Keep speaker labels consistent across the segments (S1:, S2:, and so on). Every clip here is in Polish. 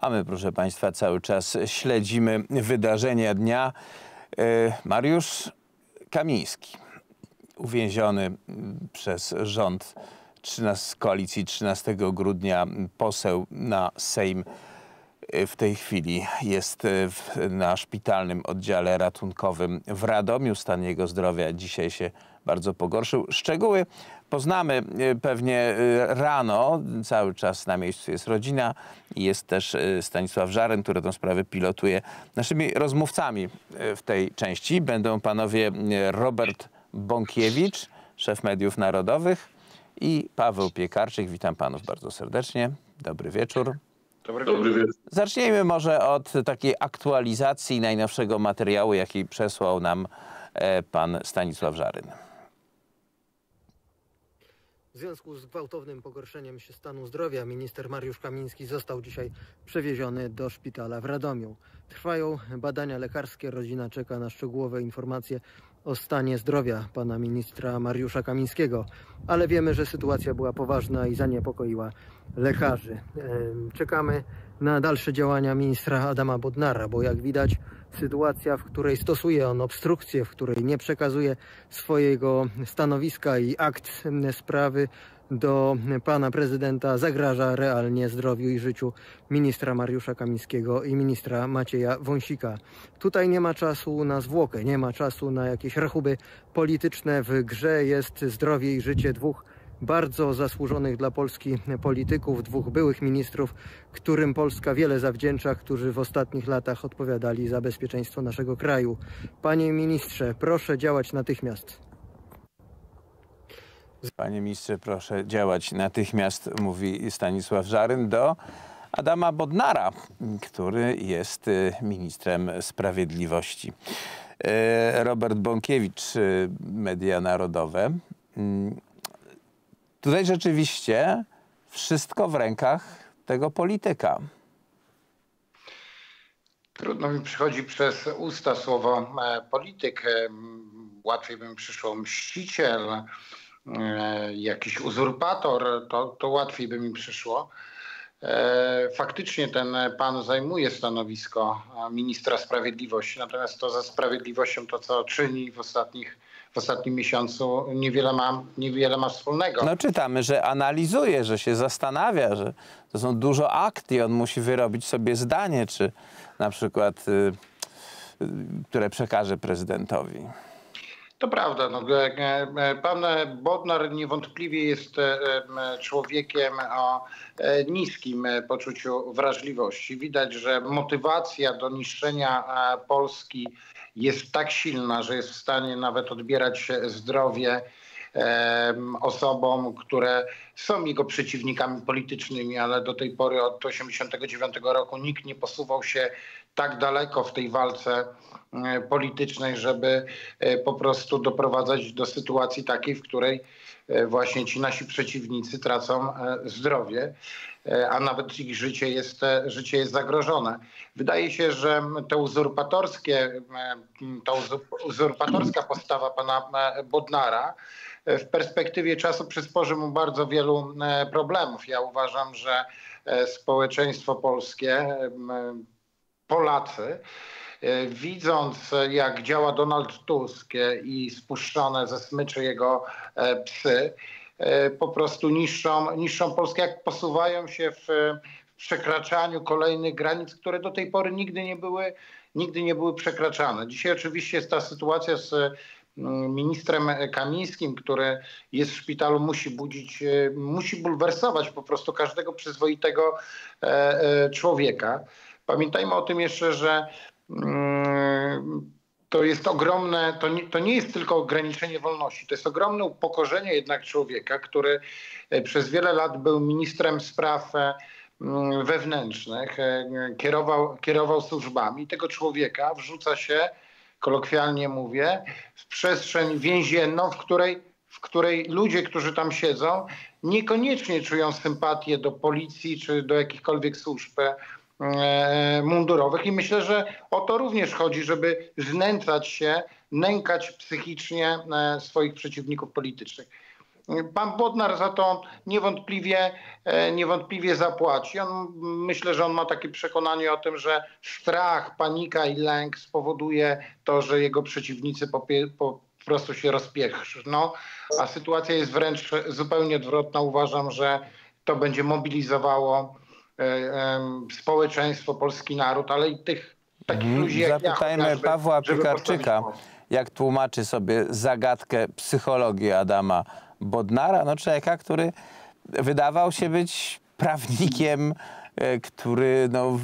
S1: A my, proszę Państwa, cały czas śledzimy wydarzenia dnia. E, Mariusz Kamiński, uwięziony przez rząd 13, koalicji 13 grudnia, poseł na Sejm e, w tej chwili jest w, na szpitalnym oddziale ratunkowym w Radomiu. Stan jego zdrowia dzisiaj się bardzo pogorszył. Szczegóły poznamy y, pewnie y, rano. Cały czas na miejscu jest rodzina i jest też y, Stanisław Żaren, który tę sprawę pilotuje. Naszymi rozmówcami w tej części będą panowie Robert Bąkiewicz, szef mediów narodowych i Paweł Piekarczyk. Witam panów bardzo serdecznie. Dobry wieczór.
S2: Dobry, Dobry wieczór.
S1: Zacznijmy może od takiej aktualizacji najnowszego materiału, jaki przesłał nam e, pan Stanisław Żaryn.
S3: W związku z gwałtownym pogorszeniem się stanu zdrowia minister Mariusz Kamiński został dzisiaj przewieziony do szpitala w Radomiu. Trwają badania lekarskie, rodzina czeka na szczegółowe informacje o stanie zdrowia pana ministra Mariusza Kamińskiego, ale wiemy, że sytuacja była poważna i zaniepokoiła lekarzy. Czekamy na dalsze działania ministra Adama Bodnara, bo jak widać sytuacja, w której stosuje on obstrukcję, w której nie przekazuje swojego stanowiska i akt sprawy do pana prezydenta zagraża realnie zdrowiu i życiu ministra Mariusza Kamińskiego i ministra Macieja Wąsika. Tutaj nie ma czasu na zwłokę, nie ma czasu na jakieś rachuby polityczne. W grze jest zdrowie i życie dwóch bardzo zasłużonych dla Polski polityków, dwóch byłych ministrów, którym Polska wiele zawdzięcza, którzy w ostatnich latach odpowiadali za bezpieczeństwo naszego kraju. Panie ministrze, proszę działać natychmiast.
S1: Panie ministrze, proszę działać natychmiast, mówi Stanisław Żaryn do Adama Bodnara, który jest y, ministrem sprawiedliwości. Y, Robert Bąkiewicz, y, Media Narodowe. Tutaj rzeczywiście wszystko w rękach tego polityka.
S2: Trudno mi przychodzi przez usta słowo e, polityk. E, łatwiej bym przyszło mściciel, e, jakiś uzurpator, to, to łatwiej by mi przyszło. Faktycznie ten pan zajmuje stanowisko ministra sprawiedliwości, natomiast to za sprawiedliwością to, co czyni w ostatnich w ostatnim miesiącu niewiele ma, niewiele ma wspólnego.
S1: No czytamy, że analizuje, że się zastanawia, że to są dużo akt i on musi wyrobić sobie zdanie, czy na przykład, y, y, które przekaże prezydentowi.
S2: To prawda. No, e, e, pan Bodnar niewątpliwie jest e, człowiekiem o niskim poczuciu wrażliwości. Widać, że motywacja do niszczenia Polski jest tak silna, że jest w stanie nawet odbierać zdrowie osobom, które są jego przeciwnikami politycznymi, ale do tej pory od 1989 roku nikt nie posuwał się tak daleko w tej walce e, politycznej, żeby e, po prostu doprowadzać do sytuacji takiej, w której e, właśnie ci nasi przeciwnicy tracą zdrowie, a nawet ich życie jest, życie jest zagrożone. Wydaje się, że to uzurpatorskie, ta uzurpatorska postawa pana Bodnara w perspektywie czasu przysporzy mu bardzo wielu problemów. Ja uważam, że społeczeństwo polskie Polacy, e, widząc jak działa Donald Tusk i spuszczone ze smyczy jego e, psy, e, po prostu niszczą, niszczą Polskę, jak posuwają się w, w przekraczaniu kolejnych granic, które do tej pory nigdy nie były, nigdy nie były przekraczane. Dzisiaj oczywiście jest ta sytuacja z mm, ministrem Kamińskim, który jest w szpitalu, musi budzić, musi bulwersować po prostu każdego przyzwoitego człowieka. Pamiętajmy o tym jeszcze, że mm, to jest ogromne, to nie, to nie jest tylko ograniczenie wolności, to jest ogromne upokorzenie jednak człowieka, który e, przez wiele lat był ministrem spraw e, mm, wewnętrznych, e, kierował, kierował służbami. Tego człowieka wrzuca się, kolokwialnie mówię, w przestrzeń więzienną, w której, w której ludzie, którzy tam siedzą, niekoniecznie czują sympatię do policji czy do jakichkolwiek służb mundurowych i myślę, że o to również chodzi, żeby znęcać się, nękać psychicznie e, swoich przeciwników politycznych. Pan Bodnar za to niewątpliwie, e, niewątpliwie zapłaci. On, myślę, że on ma takie przekonanie o tym, że strach, panika i lęk spowoduje to, że jego przeciwnicy po, prostu się rozpieszczą. A sytuacja jest wręcz zupełnie odwrotna. Uważam, że to będzie mobilizowało e, społeczeństwo, polski naród, ale i tych takich mm, ludzi jak
S1: Zapytajmy
S2: ja,
S1: Pawła Piekarczyka, jak tłumaczy sobie zagadkę psychologii Adama Bodnara, no człowieka, który wydawał się być prawnikiem, e, który no,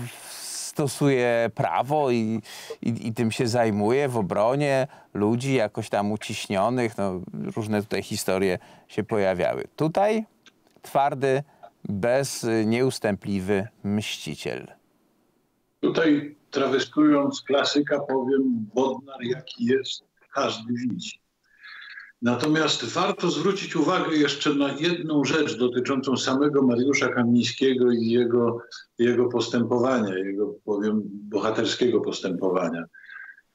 S1: stosuje prawo i, i, i, tym się zajmuje w obronie ludzi jakoś tam uciśnionych. No, różne tutaj historie się pojawiały. Tutaj twardy, bez nieustępliwy mściciel.
S4: Tutaj trawestując klasyka powiem, Bodnar jaki jest, każdy widzi. Natomiast warto zwrócić uwagę jeszcze na jedną rzecz dotyczącą samego Mariusza Kamińskiego i jego, jego postępowania, jego, powiem, bohaterskiego postępowania.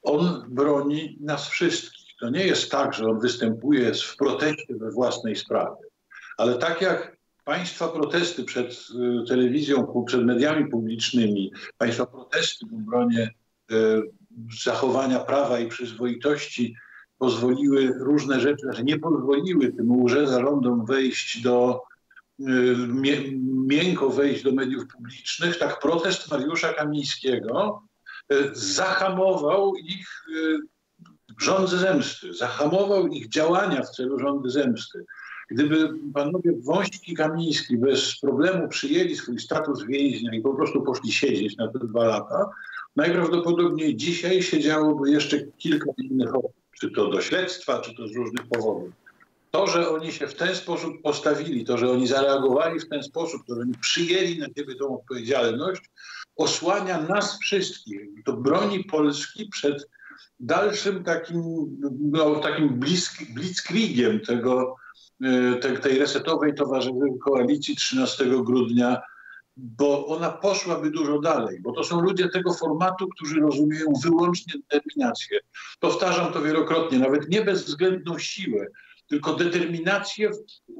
S4: On broni nas wszystkich. To nie jest tak, że on występuje w proteście we własnej sprawie. Ale tak jak państwa protesty przed y, telewizją, przed mediami publicznymi, państwa protesty w obronie y, zachowania prawa i przyzwoitości pozwoliły różne rzeczy, znaczy nie pozwoliły tym łże zarządom wejść do, y, miękko wejść do mediów publicznych, tak protest Mariusza Kamińskiego zahamował ich rządy zemsty, zahamował ich działania w celu rządy zemsty. Gdyby panowie Wąsik i Kamiński bez problemu przyjęli swój status więźnia i po prostu poszli siedzieć na te dwa lata, najprawdopodobniej dzisiaj siedziałoby jeszcze kilka innych osób, czy to do śledztwa, czy to z różnych powodów. To, że oni się w ten sposób postawili, to, że oni zareagowali w ten sposób, to, że oni przyjęli na siebie tą odpowiedzialność, osłania nas wszystkich. To broni Polski przed dalszym takim, no, takim blitzkriegiem tego, tej, tej resetowej towarzyskiej koalicji 13 grudnia, bo ona poszłaby dużo dalej, bo to są ludzie tego formatu, którzy rozumieją wyłącznie determinację. Powtarzam to wielokrotnie, nawet nie bezwzględną siłę, tylko determinację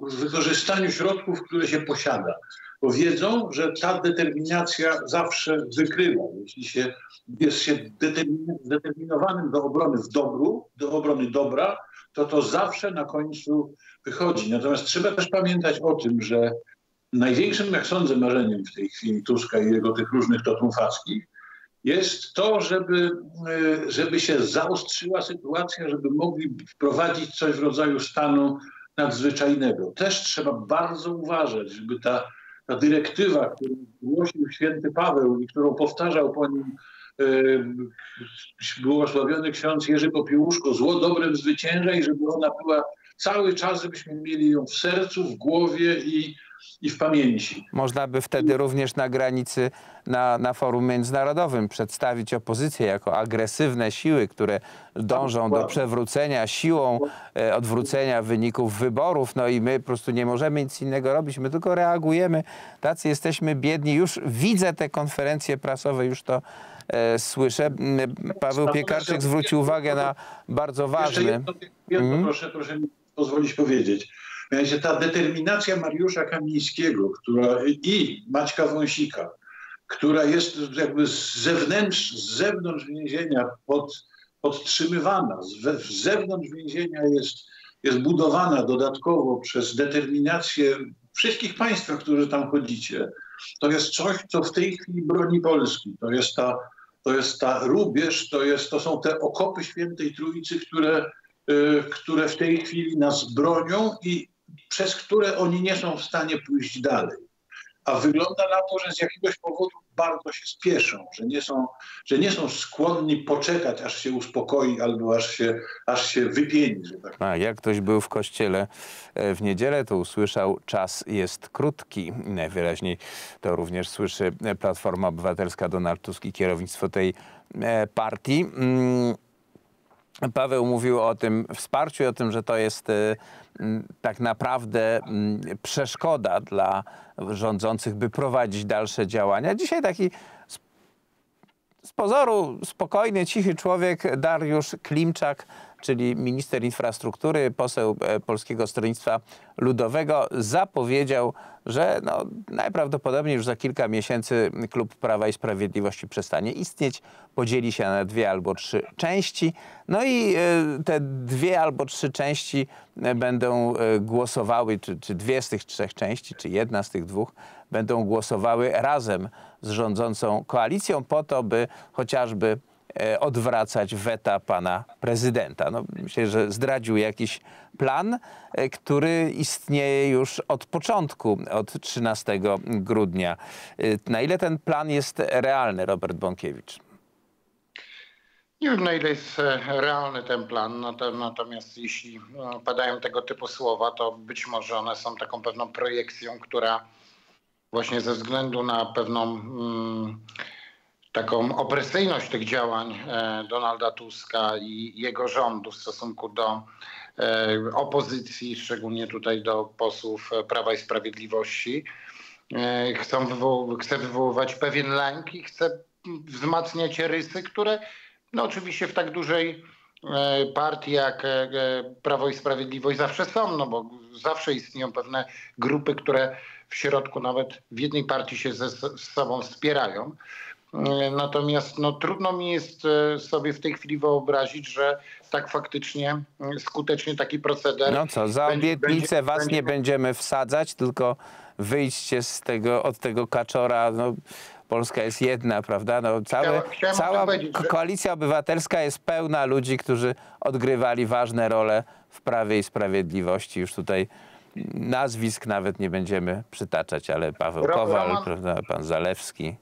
S4: w wykorzystaniu środków, które się posiada. Bo wiedzą, że ta determinacja zawsze wykrywa. Jeśli się jest się zdeterminowanym do obrony w dobru, do obrony dobra, to to zawsze na końcu wychodzi. Natomiast trzeba też pamiętać o tym, że największym, jak sądzę, marzeniem w tej chwili Tuska i jego tych różnych totumfackich jest to, żeby, e, żeby się zaostrzyła sytuacja, żeby mogli wprowadzić coś w rodzaju stanu nadzwyczajnego. Też trzeba bardzo uważać, żeby ta, ta dyrektywa, którą głosił święty Paweł i którą powtarzał po nim błogosławiony ksiądz Jerzy Popiełuszko, zło dobrem zwycięża i żeby ona była cały czas, żebyśmy mieli ją w sercu, w głowie i, i w pamięci.
S1: Można by wtedy również na granicy, na, na forum międzynarodowym przedstawić opozycję jako agresywne siły, które dążą do przewrócenia siłą e, odwrócenia wyników wyborów. No i my po prostu nie możemy nic innego robić, my tylko reagujemy. Tacy jesteśmy biedni. Już widzę te konferencje prasowe, już to e, słyszę. Paweł Piekarczyk zwrócił uwagę na bardzo ważny... Jedno,
S4: jedno mm. proszę, proszę mi pozwolić powiedzieć. Mianowicie ta determinacja Mariusza Kamińskiego która, i Maćka Wąsika, która jest jakby z zewnątrz, z zewnątrz więzienia pod, podtrzymywana, z, z zewnątrz więzienia jest, jest budowana dodatkowo przez determinację wszystkich państwa, którzy tam chodzicie. To jest coś, co w tej chwili broni Polski. To jest ta, to jest ta rubież, to, jest, to są te okopy świętej Trójcy, które, które w tej chwili nas bronią i przez które oni nie są w stanie pójść dalej. A wygląda na to, że z jakiegoś powodu bardzo się spieszą, że nie są, że nie są skłonni poczekać, aż się uspokoi albo aż się, aż się wypieni.
S1: Tak. A jak ktoś był w kościele e, w niedzielę, to usłyszał, czas jest krótki. Najwyraźniej to również słyszy Platforma Obywatelska, Donald Tusk i kierownictwo tej e, partii. Paweł mówił o tym wsparciu, o tym, że to jest e, tak naprawdę przeszkoda dla rządzących, by prowadzić dalsze działania. Dzisiaj taki z pozoru spokojny, cichy człowiek, Dariusz Klimczak, czyli minister infrastruktury, poseł e, Polskiego Stronnictwa Ludowego, zapowiedział, że no, najprawdopodobniej już za kilka miesięcy klub Prawa i Sprawiedliwości przestanie istnieć, podzieli się na dwie albo trzy części. No i e, te dwie albo trzy części e, będą głosowały, czy, czy dwie z tych trzech części, czy jedna z tych dwóch będą głosowały razem z rządzącą koalicją po to, by chociażby odwracać weta pana prezydenta. No, myślę, że zdradził jakiś plan, e, który istnieje już od początku, od 13 grudnia. E, na ile ten plan jest realny, Robert Bąkiewicz?
S2: Nie wiem, na ile jest realny ten plan, natomiast jeśli padają tego typu słowa, to być może one są taką pewną projekcją, która właśnie ze względu na pewną. Hmm, taką opresyjność tych działań e, Donalda Tuska i jego rządu w stosunku do e, opozycji, szczególnie tutaj do posłów Prawa i Sprawiedliwości. E, chcą wywoł chce wywoływać pewien lęk i chce wzmacniać rysy, które no oczywiście w tak dużej partii jak Prawo i Sprawiedliwość zawsze są, no bo zawsze istnieją pewne grupy, które w środku nawet w jednej partii się ze, z sobą wspierają. E, natomiast no, trudno mi jest e, sobie w tej chwili wyobrazić, że tak faktycznie e, skutecznie taki proceder.
S1: No co, za obietnicę was będzie... nie będziemy wsadzać, tylko wyjdźcie z tego, od tego kaczora. No, Polska jest jedna, prawda? No, całe, Chciałem, cała koalicja obywatelska jest pełna ludzi, którzy odgrywali ważne role w Prawie i Sprawiedliwości. Już tutaj nazwisk nawet nie będziemy przytaczać, ale Paweł Kowal, Roman... prawda, pan Zalewski.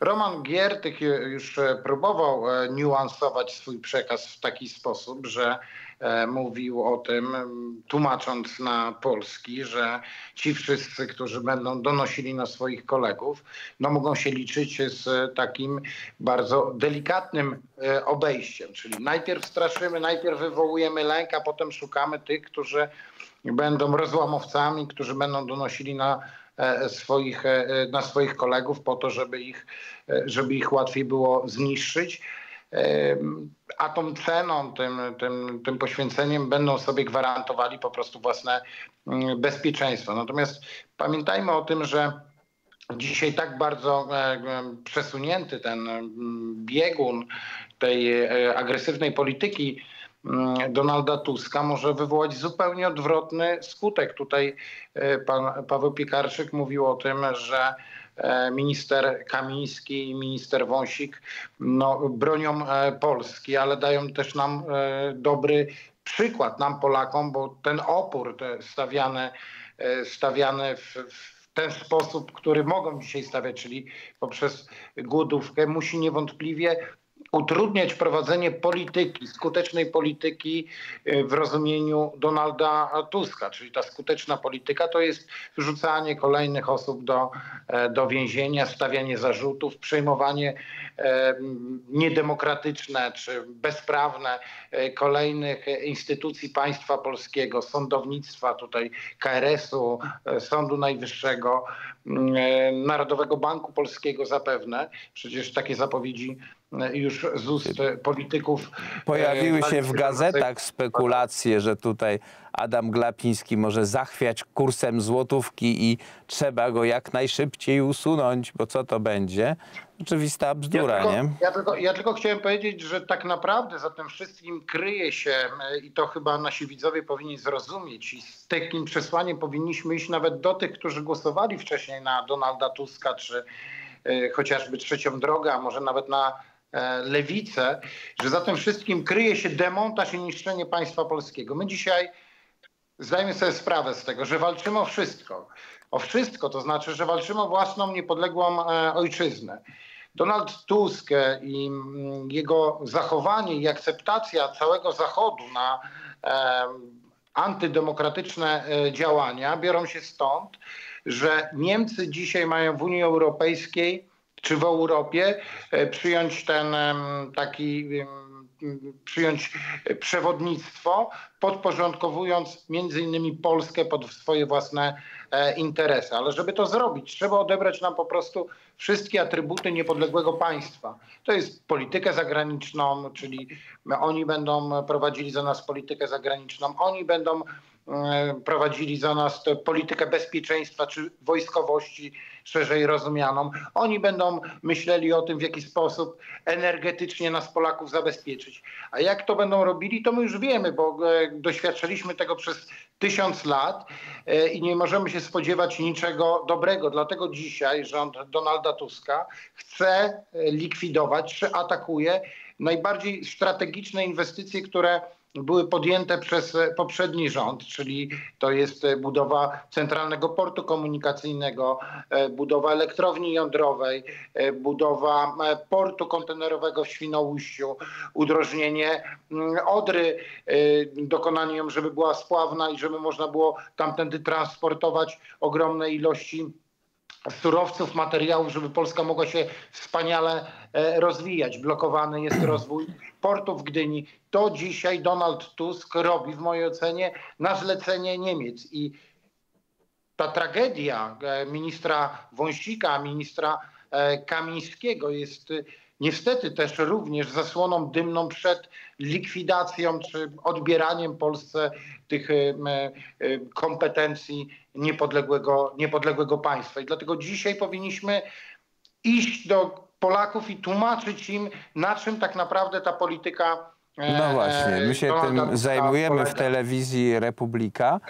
S2: Roman Giertych już e, próbował e, niuansować swój przekaz w taki sposób, że e, mówił o tym, tłumacząc na polski, że ci wszyscy, którzy będą donosili na swoich kolegów, no mogą się liczyć z takim bardzo delikatnym obejściem. Czyli najpierw straszymy, najpierw wywołujemy lęk, a potem szukamy tych, którzy będą rozłamowcami, którzy będą donosili na swoich, e, na swoich kolegów po to, żeby ich, e, żeby ich łatwiej było zniszczyć. A tą ceną, tym, tym, tym poświęceniem będą sobie gwarantowali po prostu własne mm, bezpieczeństwo. Natomiast pamiętajmy o tym, że dzisiaj tak bardzo przesunięty ten mm, biegun tej agresywnej polityki Donalda Tuska może wywołać zupełnie odwrotny skutek. Tutaj e, pan Paweł Piekarczyk mówił o tym, że e, minister Kamiński i minister Wąsik no, bronią e, Polski, ale dają też nam dobry przykład, nam Polakom, bo ten opór te stawiany, stawiany w, w ten sposób, który mogą dzisiaj stawiać, czyli poprzez głodówkę, musi niewątpliwie utrudniać prowadzenie polityki, skutecznej polityki e, w rozumieniu Donalda Tuska. Czyli ta skuteczna polityka to jest wrzucanie kolejnych osób do, e, do więzienia, stawianie zarzutów, przejmowanie e, niedemokratyczne czy bezprawne kolejnych instytucji państwa polskiego, sądownictwa, tutaj KRS-u, Sądu Najwyższego, Narodowego Banku Polskiego zapewne. Przecież takie zapowiedzi już z ust polityków.
S1: Pojawiły e, się w gazetach spekulacje, że tutaj Adam Glapiński może zachwiać kursem złotówki i trzeba go jak najszybciej usunąć, bo co to będzie? Oczywista bzdura,
S2: ja tylko,
S1: nie?
S2: Ja tylko, ja tylko chciałem powiedzieć, że tak naprawdę za tym wszystkim kryje się e, i to chyba nasi widzowie powinni zrozumieć i z takim przesłaniem powinniśmy iść nawet do tych, którzy głosowali wcześniej na Donalda Tuska, czy y, chociażby Trzecią Drogę, a może nawet na E, lewicę, że za tym wszystkim kryje się demontaż i niszczenie państwa polskiego. My dzisiaj zdajemy sobie sprawę z tego, że walczymy o wszystko. O wszystko, to znaczy, że walczymy o własną niepodległą e, ojczyznę. Donald Tusk i mm, jego zachowanie i akceptacja całego Zachodu na e, antydemokratyczne działania biorą się stąd, że Niemcy dzisiaj mają w Unii Europejskiej czy w Europie e, przyjąć ten taki przyjąć przewodnictwo, podporządkowując między innymi Polskę pod swoje własne e, interesy. Ale żeby to zrobić, trzeba odebrać nam po prostu wszystkie atrybuty niepodległego państwa. To jest politykę zagraniczną, czyli oni będą prowadzili za nas politykę zagraniczną, oni będą E, prowadzili za nas politykę bezpieczeństwa czy wojskowości szerzej rozumianą. Oni będą myśleli o tym, w jaki sposób energetycznie nas Polaków zabezpieczyć. A jak to będą robili, to my już wiemy, bo e, doświadczyliśmy tego przez tysiąc lat e, i nie możemy się spodziewać niczego dobrego. Dlatego dzisiaj rząd Donalda Tuska chce likwidować czy atakuje najbardziej strategiczne inwestycje, które były podjęte przez poprzedni rząd, czyli to jest budowa centralnego portu komunikacyjnego, e, budowa elektrowni jądrowej, e, budowa e, portu kontenerowego w Świnoujściu, udrożnienie mm, Odry, dokonanie ją, żeby była spławna i żeby można było tamtędy transportować ogromne ilości surowców, materiałów, żeby Polska mogła się wspaniale rozwijać. Blokowany jest rozwój portu w Gdyni. To dzisiaj Donald Tusk robi w mojej ocenie na zlecenie Niemiec. I ta tragedia e, ministra Wąsika, ministra e, Kamińskiego jest e, niestety też również zasłoną dymną przed likwidacją czy odbieraniem Polsce tych kompetencji niepodległego, niepodległego państwa. I dlatego dzisiaj powinniśmy iść do Polaków i tłumaczyć im, na czym tak naprawdę ta polityka.
S1: E, no właśnie, my się tym zajmujemy w telewizji Republika.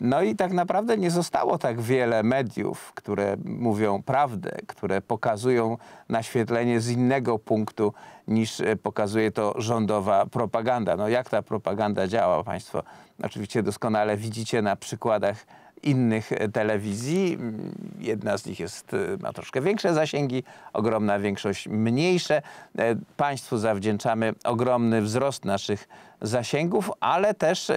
S1: No i tak naprawdę nie zostało tak wiele mediów, które mówią prawdę, które pokazują naświetlenie z innego punktu niż e, pokazuje to rządowa propaganda. No jak ta propaganda działa, Państwo oczywiście doskonale widzicie na przykładach innych e, telewizji. Jedna z nich jest, e, ma troszkę większe zasięgi, ogromna większość mniejsze. E, państwu zawdzięczamy ogromny wzrost naszych zasięgów, ale też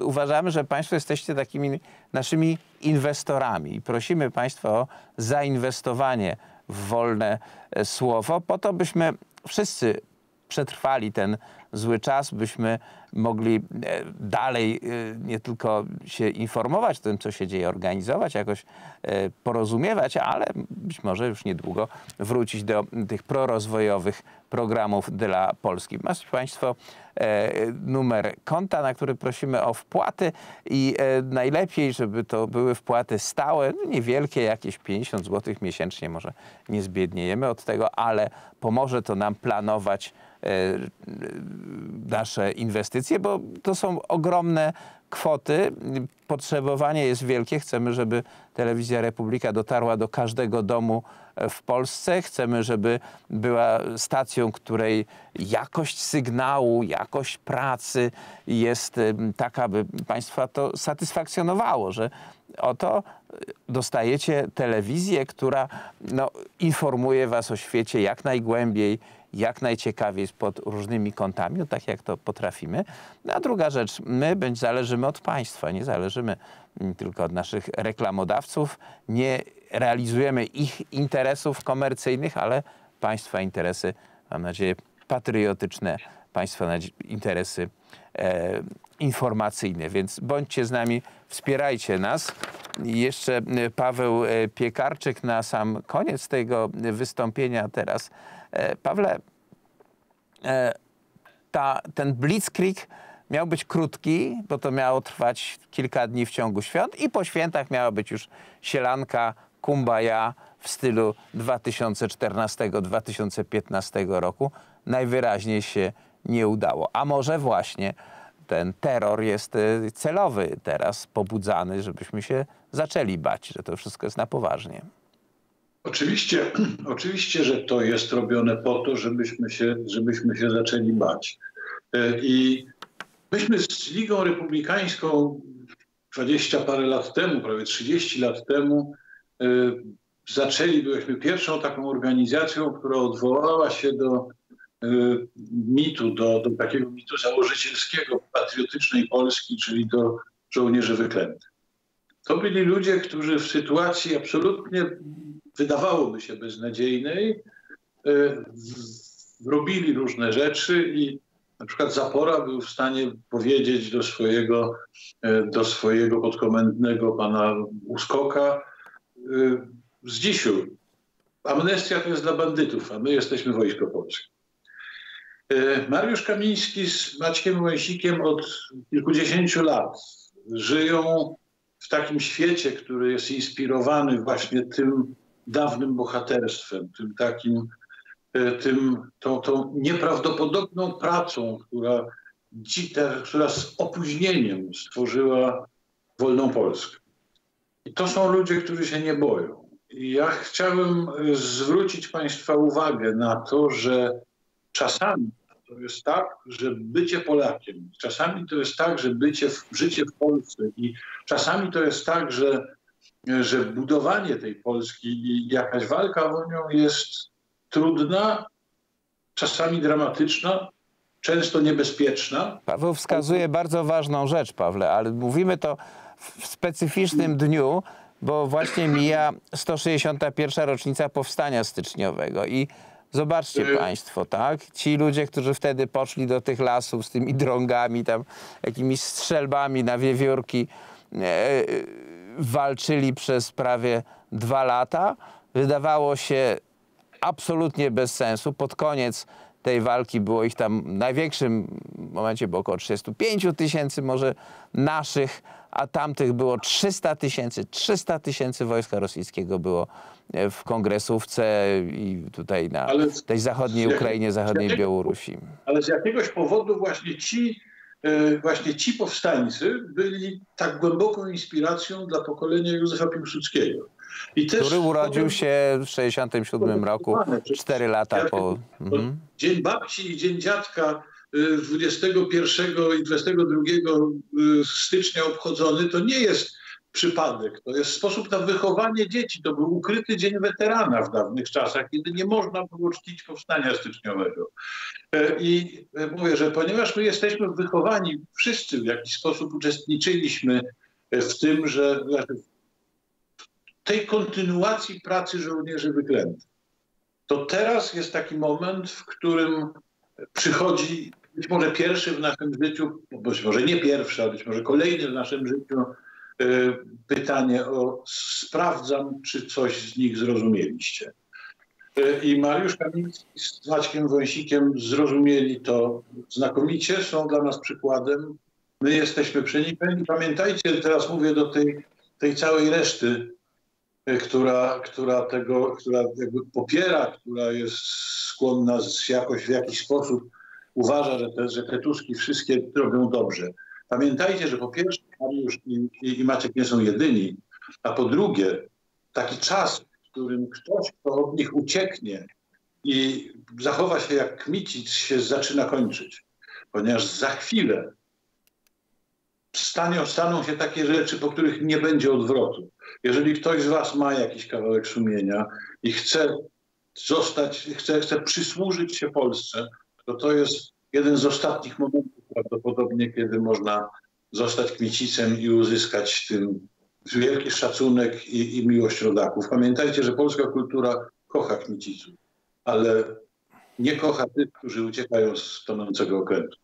S1: uważamy, że Państwo jesteście takimi naszymi inwestorami prosimy Państwa o zainwestowanie w wolne słowo, po to byśmy wszyscy przetrwali ten zły czas, byśmy mogli e, dalej e, nie tylko się informować o tym, co się dzieje, organizować, jakoś e, porozumiewać, ale być może już niedługo wrócić do tych prorozwojowych programów dla Polski. Macie Państwo numer konta, na który prosimy o wpłaty i najlepiej, żeby to były wpłaty stałe, no niewielkie, jakieś 50 zł miesięcznie, może nie zbiedniejemy od tego, ale pomoże to nam planować nasze inwestycje, bo to są ogromne kwoty. Potrzebowanie jest wielkie. Chcemy, żeby Telewizja Republika dotarła do każdego domu w Polsce. Chcemy, żeby była stacją, której jakość sygnału, jakość pracy jest taka, by Państwa to satysfakcjonowało, że oto dostajecie telewizję, która no, informuje Was o świecie jak najgłębiej, jak najciekawiej pod różnymi kątami, no tak jak to potrafimy. No, a druga rzecz, my zależymy od państwa, nie zależymy mm, tylko od naszych reklamodawców, nie realizujemy ich interesów komercyjnych, ale państwa interesy, mam nadzieję, patriotyczne, państwa interesy e, informacyjne. Więc bądźcie z nami, wspierajcie nas. Jeszcze e, Paweł e, Piekarczyk na sam koniec tego wystąpienia teraz Pawle, e, ta, ten blitzkrieg miał być krótki, bo to miało trwać kilka dni w ciągu świąt i po świętach miała być już sielanka kumbaya w stylu 2014-2015 roku. Najwyraźniej się nie udało. A może właśnie ten terror jest e, celowy teraz pobudzany, żebyśmy się zaczęli bać, że to wszystko jest na poważnie.
S4: Oczywiście, oczywiście, że to jest robione po to, żebyśmy się, żebyśmy się zaczęli bać. E, I myśmy z Ligą Republikańską 20 parę lat temu, prawie 30 lat temu, e, zaczęli, byliśmy pierwszą taką organizacją, która odwołała się do e, mitu, do, do takiego mitu założycielskiego patriotycznej Polski, czyli do żołnierzy wyklętych. To byli ludzie, którzy w sytuacji absolutnie wydawałoby się beznadziejnej, e, robili różne rzeczy i na przykład Zapora był w stanie powiedzieć do swojego, e, do swojego podkomendnego pana Uskoka e, z dzisiu, amnestia to jest dla bandytów, a my jesteśmy Wojsko Polskie. Mariusz Kamiński z Maćkiem Wąsikiem od kilkudziesięciu lat żyją w takim świecie, który jest inspirowany właśnie tym dawnym bohaterstwem, tym takim, e, tym, tą, tą nieprawdopodobną pracą, która, która z opóźnieniem stworzyła wolną Polskę. I to są ludzie, którzy się nie boją. I ja chciałem zwrócić Państwa uwagę na to, że czasami to jest tak, że bycie Polakiem, czasami to jest tak, że bycie w, życie w Polsce i czasami to jest tak, że, że budowanie tej Polski i jakaś walka o nią jest trudna, czasami dramatyczna, często niebezpieczna.
S1: Paweł wskazuje bardzo ważną rzecz, Pawle, ale mówimy to w specyficznym dniu, bo właśnie mija 161. rocznica powstania styczniowego i Zobaczcie y- Państwo, tak? Ci ludzie, którzy wtedy poszli do tych lasów z tymi drągami, tam jakimiś strzelbami na wiewiórki, e, e, walczyli przez prawie dwa lata. Wydawało się absolutnie bez sensu. Pod koniec tej walki było ich tam w największym momencie było około 35 tysięcy może naszych, a tamtych było 300 tysięcy. 300 tysięcy wojska rosyjskiego było e, w kongresówce i tutaj na tej zachodniej Ukrainie, zachodniej Białorusi.
S4: Ale z jakiegoś powodu właśnie ci, właśnie ci powstańcy byli tak głęboką inspiracją dla pokolenia Józefa Piłsudskiego.
S1: Który urodził się w 67 roku, 4 lata po... Mhm.
S4: Dzień babci i dzień dziadka 21 y, i 22 y, stycznia obchodzony to nie jest przypadek. To jest sposób na wychowanie dzieci. To był ukryty dzień weterana w dawnych czasach, kiedy nie można było czcić powstania styczniowego. E, I e, mówię, że ponieważ my jesteśmy wychowani, wszyscy w jakiś sposób uczestniczyliśmy w tym, że znaczy tej kontynuacji pracy żołnierzy wyklętych. To teraz jest taki moment, w którym przychodzi być może pierwszy w naszym życiu, być może nie pierwszy, ale być może kolejny w naszym życiu e, pytanie o sprawdzam, czy coś z nich zrozumieliście. E, I Mariusz Kamiński z Maćkiem Wąsikiem zrozumieli to znakomicie, są dla nas przykładem. My jesteśmy przenikani. Pamiętajcie, teraz mówię do tej, tej całej reszty która, która tego, która jakby popiera, która jest skłonna jakoś w jakiś sposób uważa, że te, że te wszystkie robią dobrze. Pamiętajcie, że po pierwsze Mariusz i, i, i Maciek nie są jedyni, a po drugie taki czas, w którym ktoś, kto od nich ucieknie i zachowa się jak kmicic, się zaczyna kończyć. Ponieważ za chwilę stanie, staną się takie rzeczy, po których nie będzie odwrotu. Jeżeli ktoś z Was ma jakiś kawałek sumienia i chce zostać, chce, chce przysłużyć się Polsce, to to jest jeden z ostatnich momentów prawdopodobnie, kiedy można zostać kmiecicem i uzyskać tym wielki szacunek i, i miłość rodaków. Pamiętajcie, że polska kultura kocha kmieciców, ale nie kocha tych, którzy uciekają z tonącego okrętu.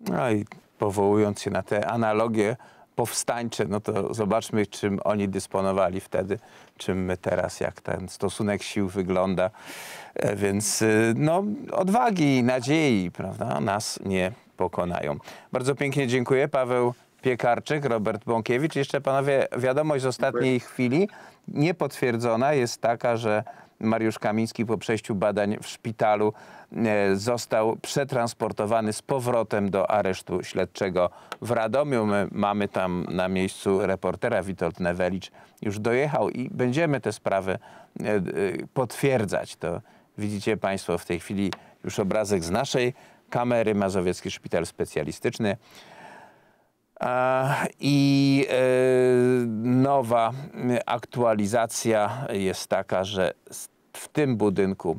S1: No i powołując się na te analogie powstańcze, no to zobaczmy, czym oni dysponowali wtedy, czym my teraz, jak ten stosunek sił wygląda. E, więc y, no, odwagi i nadziei, prawda, nas nie pokonają. Bardzo pięknie dziękuję. Paweł Piekarczyk, Robert Bąkiewicz. Jeszcze panowie, wiadomość z ostatniej chwili niepotwierdzona jest taka, że Mariusz Kamiński po przejściu badań w szpitalu e, został przetransportowany z powrotem do aresztu śledczego w Radomiu. My mamy tam na miejscu reportera Witold Newelicz już dojechał i będziemy te sprawy e, e, potwierdzać. To widzicie Państwo w tej chwili już obrazek z naszej kamery Mazowiecki Szpital Specjalistyczny. I nowa aktualizacja jest taka, że w tym budynku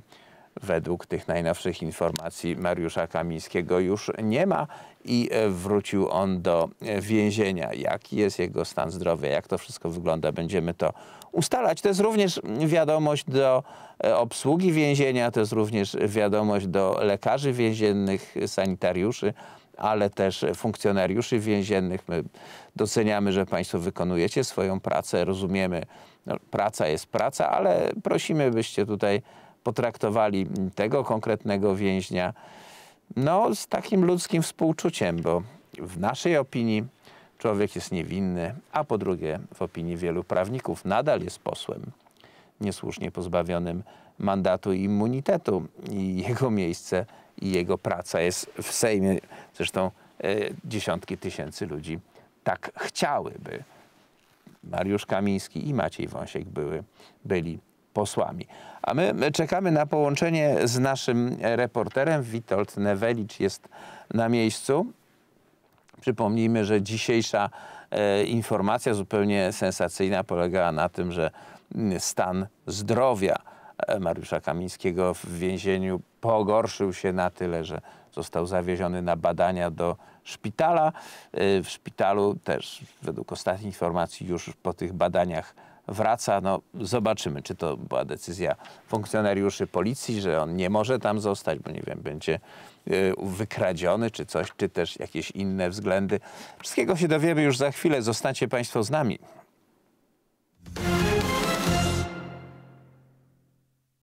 S1: według tych najnowszych informacji Mariusza Kamińskiego już nie ma i e, wrócił on do e, więzienia. Jaki jest jego stan zdrowia, jak to wszystko wygląda, będziemy to ustalać. To jest również wiadomość do e, obsługi więzienia, to jest również wiadomość do lekarzy więziennych, sanitariuszy, ale też funkcjonariuszy więziennych. My doceniamy, że Państwo wykonujecie swoją pracę, rozumiemy, no, praca jest praca, ale prosimy, byście tutaj potraktowali tego konkretnego więźnia no, z takim ludzkim współczuciem, bo w naszej opinii człowiek jest niewinny, a po drugie w opinii wielu prawników nadal jest posłem niesłusznie pozbawionym mandatu i immunitetu i jego miejsce i jego praca jest w Sejmie. Zresztą e, dziesiątki tysięcy ludzi tak chciałyby. Mariusz Kamiński i Maciej Wąsiek były, byli posłami. A my, my czekamy na połączenie z naszym reporterem. Witold Newelicz jest na miejscu. Przypomnijmy, że dzisiejsza e, informacja zupełnie sensacyjna polegała na tym, że mm, stan zdrowia e, Mariusza Kamińskiego w więzieniu pogorszył się na tyle, że został zawieziony na badania do szpitala. E, w szpitalu też według ostatnich informacji już po tych badaniach wraca. No, zobaczymy, czy to była decyzja funkcjonariuszy policji, że on nie może tam zostać, bo nie wiem, będzie y, wykradziony czy coś, czy też jakieś inne względy. Wszystkiego się dowiemy już za chwilę. Zostańcie Państwo z nami.